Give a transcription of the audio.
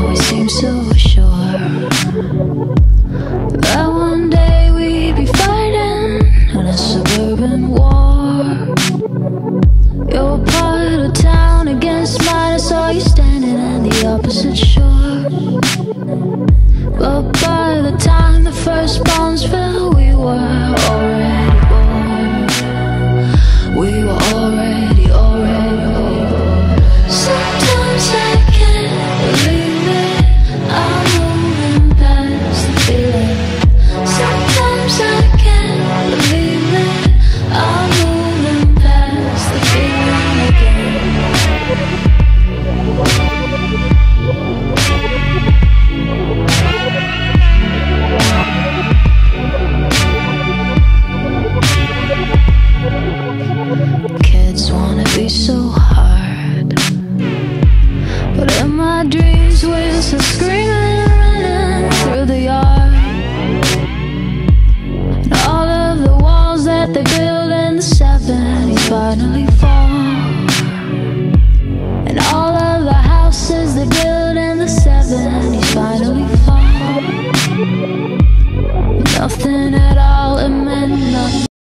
always seem so sure that one day we'd be fighting in a suburban war. You're part of town against mine. I saw you standing on the opposite shore. But by the time the first bombs fell, we were they built in the 70s finally fall.